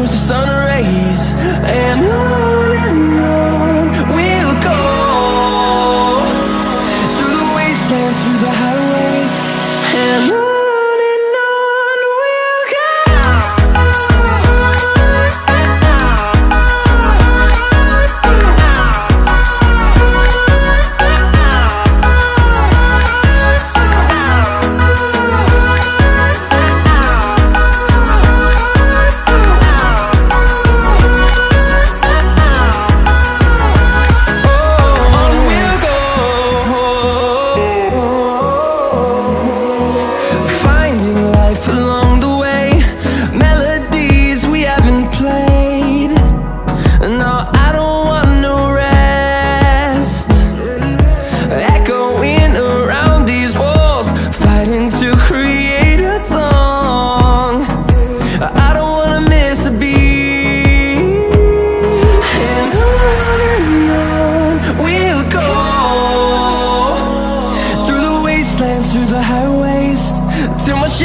Trust the sun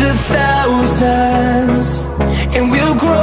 to thousands, and we'll grow.